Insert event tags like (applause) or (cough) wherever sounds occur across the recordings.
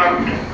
not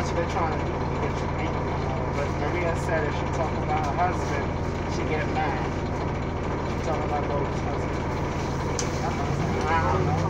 That's what they're trying to do. Get you. But Maria said if she talk about her husband, she get mad. She talking about Lodi's husband. I don't know.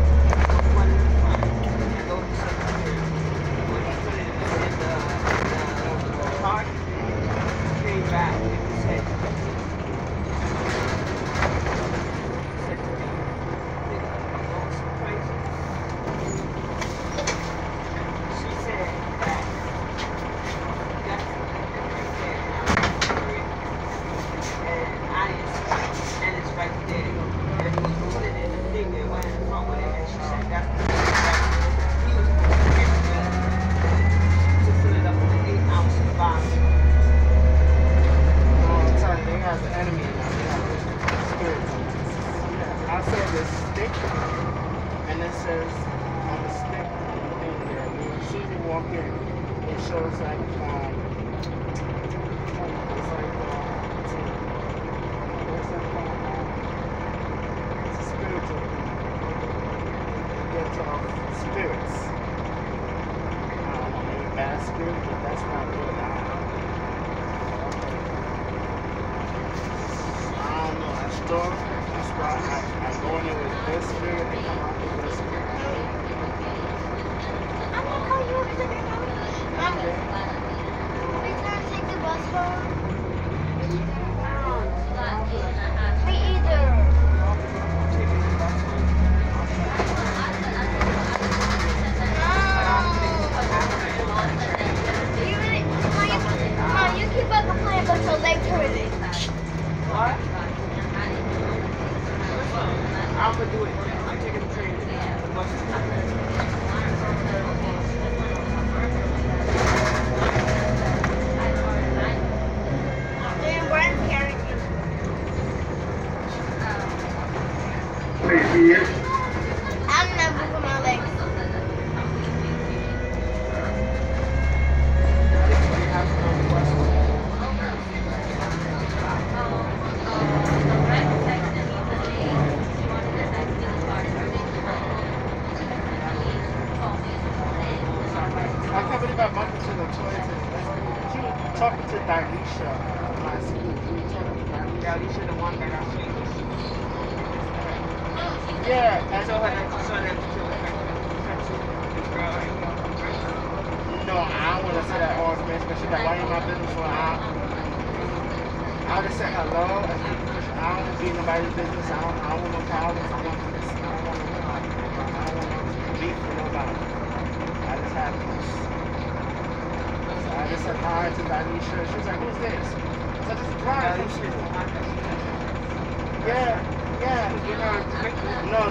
I also the stick, and it says on the stick thing there, when you see me walk in, it shows like, um, it's like, uh, what's that uh, called? It's a spiritual thing. It gets off spirits. Um, I mean, bad spirit, but that's not good. I don't know. I don't know. I store.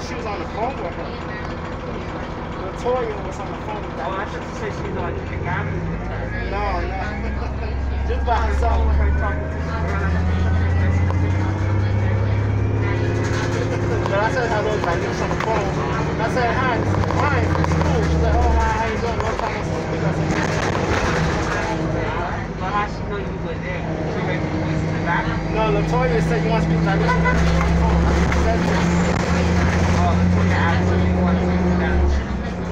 she was on the phone with her. Latoya was on the phone with her. Oh, I should say she she's on the phone with her. No, no. (laughs) Just by herself. with her talking to But I said hello to my niece on the phone. And I said, hi, this is Ryan from school. She's like, oh, hi, how you doing? Long time no speak. I said, well, how she know you were there? She made me voice in the? No, Latoya said you want to speak to my niece the phone. Said this.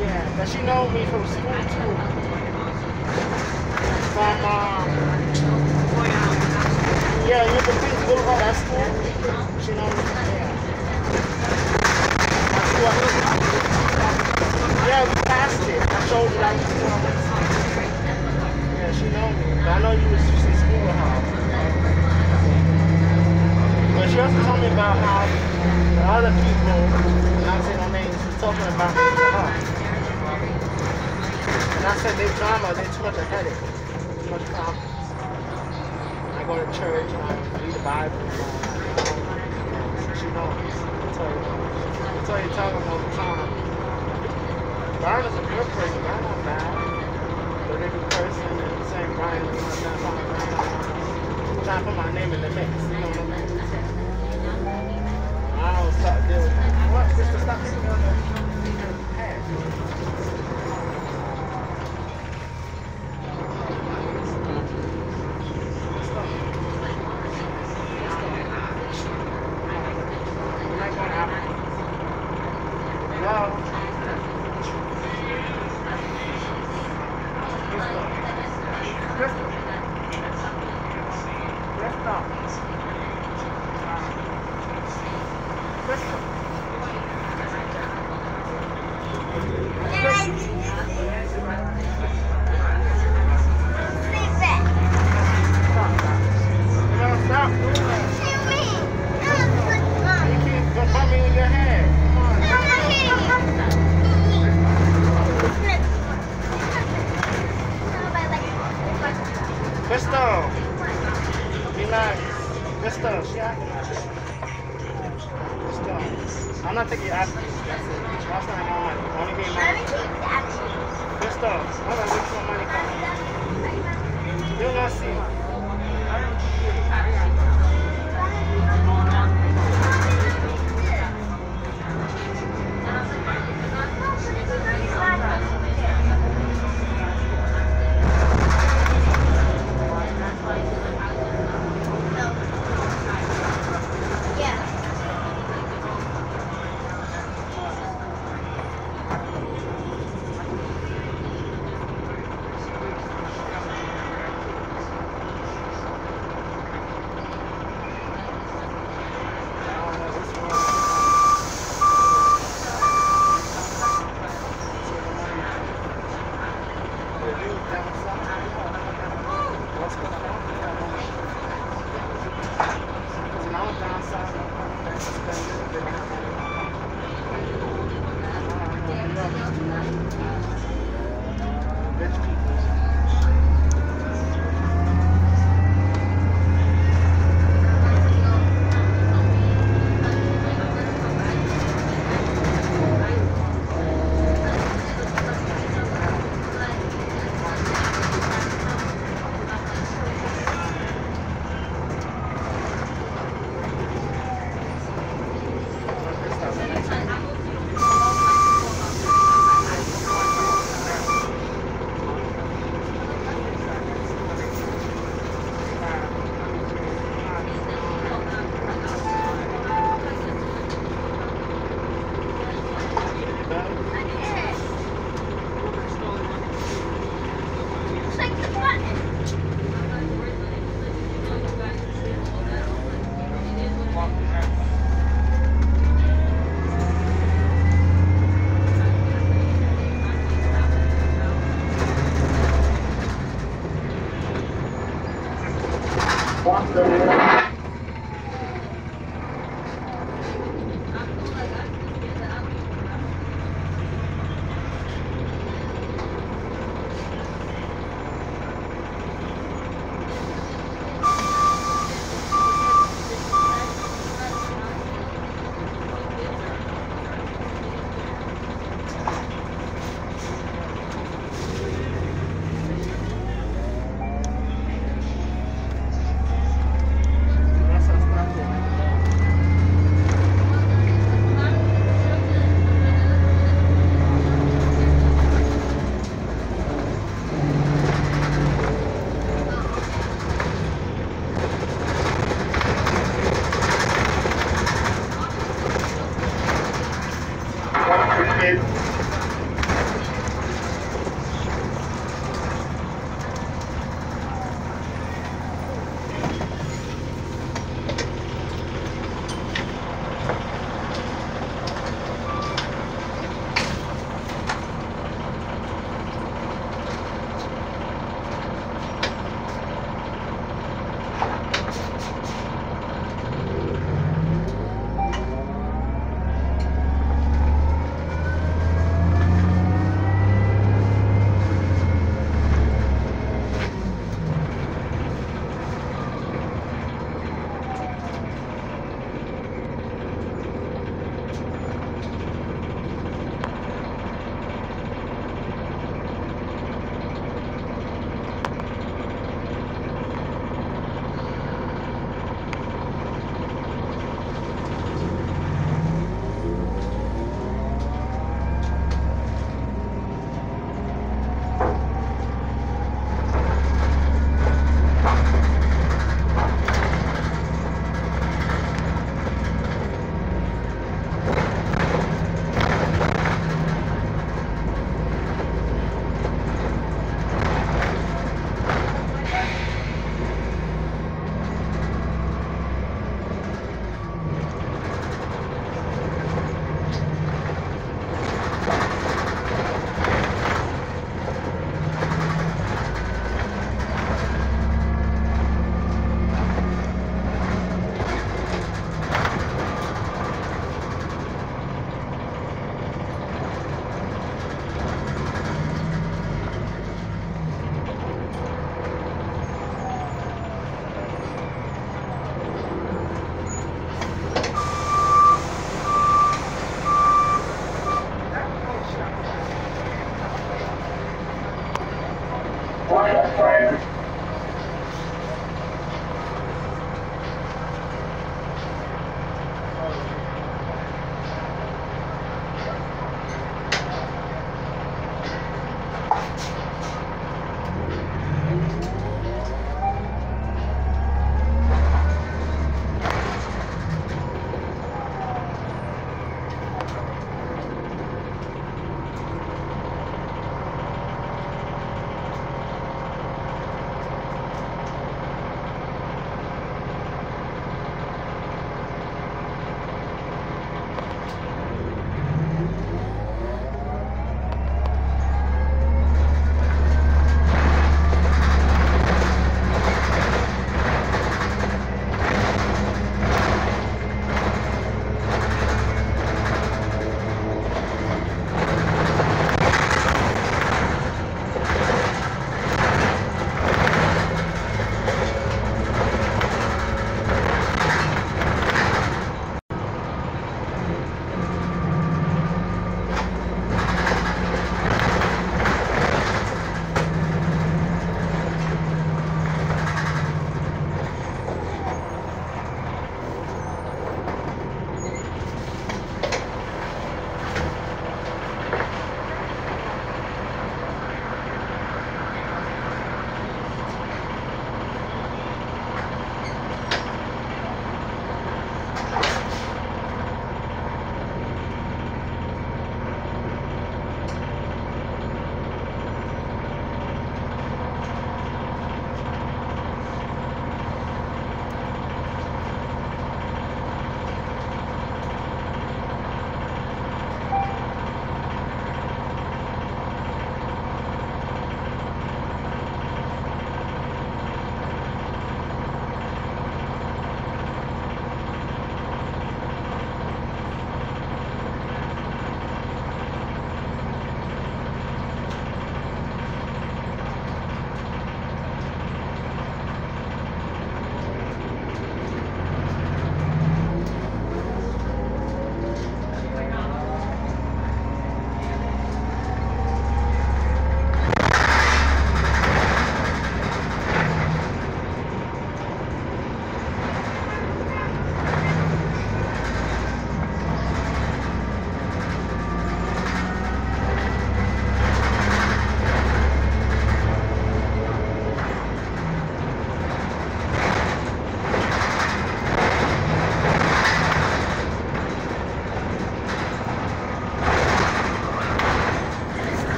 Yeah, but she know me from school too. From, um, yeah, you the Queens Boulevard, that school. She know me school, yeah, we passed it. I showed you I went to. Yeah, she know me. But I know you was just in school with her. But she also told me about how the other people, not saying no names, was talking about her. And I said they drama, they too much a headache, too much problems. I go to church and I read the Bible and all she knows. I tell you, I tell you, tell them all the time. Brian is a good person. Brian not bad. But every person and saying Brian is not that fine. I'm trying to put my name in the mix. You know what I mean? I don't start dealing with that. awesome.